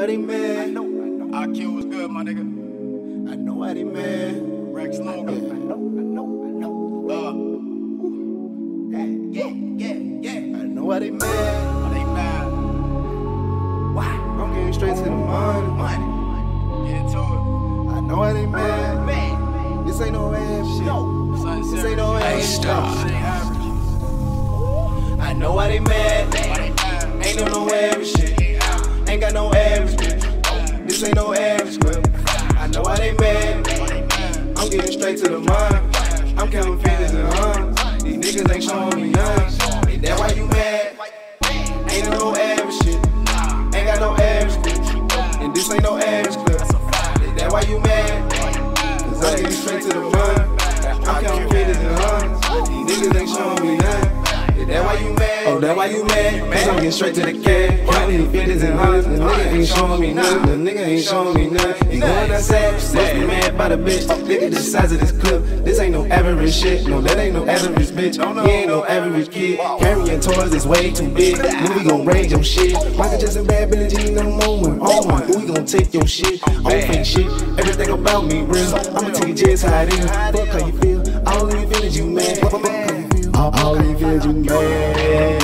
why they mad. IQ was good, my nigga. I know why they mad. Rexx Yeah, I know, I know, I know. Uh, Yeah, yeah, yeah, yeah. I know why they mad. Are they mad? Why? I'm getting straight to the money. Money. Get into it. I know why they mad. Man. This ain't no ass shit. Son, This ain't no ass shit. stop. This ain't average. I know why they mad. Why they mad? Ain't no no average shit. Ain't got no average bitch. This ain't no average. I know why they mad. I'm getting straight to the money. I'm counting fifties and hundreds. That why you mad? Cause I'm getting straight to the cash. Counting fifties and hundreds. The nigga ain't showing me nothing. The nigga ain't showing me nothing. You going outside? Must be mad by the bitch. Look at the size of this clip. This ain't no average shit. No, that ain't no average bitch. He ain't no average kid. Carrying toys is way too big. Then we gon' raise your shit. Michael Jackson, bad Billie Jean, no moment. Oh On one. We gon' take your shit. On fake shit. Everything about me real. I'ma tell you just how it is. Fuck how you feel. All of these feelings you mad. Fuck how you feel. In your feelings you mad.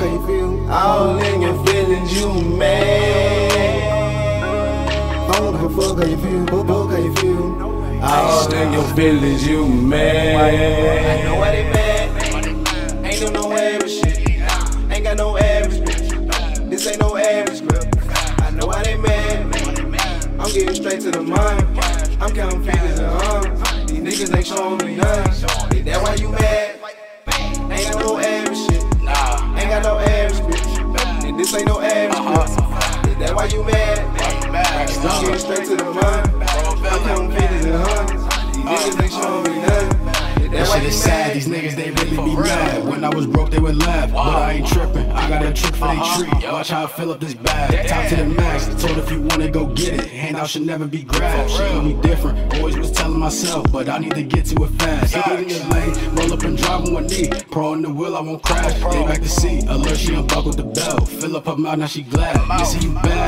How you feel. All in your feelings you mad. I don't give a fuck how you feel. Fuck, fuck how you feel. All in your feelings you mad. I know why they mad. Ain't no no average shit. Ain't got no average bitch. This ain't no average grip. I know why they mad. I'm getting straight to the money. I'm counting figures and hundreds. These niggas ain't showing me none. Is that why you mad? I'm straight to the money. I'm counting figures and hundreds. These niggas ain't showing me. Is that shit is sad, these niggas they really be mad. When I was broke, they would laugh, but I ain't tripping. I got a trick for they Uh-huh. treat. Watch how I fill up this bag. Top to the max. Told if you wanna go get it. Handout should never be grabbed. Shit gonna be different. Always was telling myself, but I need to get to it fast. Hit in your lane, roll up and drive on one knee. Pro in the wheel, I won't crash. Lay back to seat, alert, she unbuckled the belt. Fill up her mouth, now she glad. You see you bad,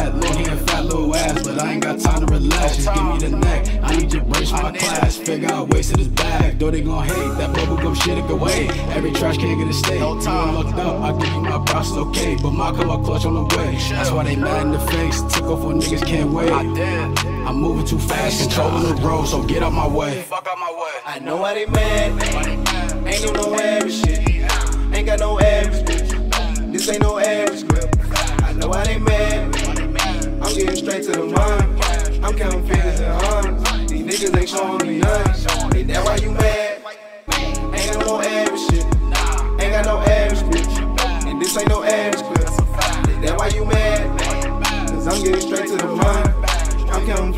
need your brace for my class. Figure out waste of this bag. Though they gon' hate that bubblegum shit, it go away. Every trash can get a stay. No time. You looked up, I give you my props, okay. But my come up clutch on the way. That's why they mad in the face. Took off when niggas can't wait. I did. I'm moving too fast, controlling the road, so get out my way. Fuck out my way. I know why they mad. Why they? Ain't no no average shit. Ain't got no average bitch. This ain't no average grip. I know why they mad. Why they mad? I'm getting straight to the money. I'm counting bitches ain't showing me nothing. Ain't that why you mad? Ain't no more average shit. Ain't got no average bitch. And this ain't no average clip. That why you mad? Cause I'm getting straight to the money. I'm counting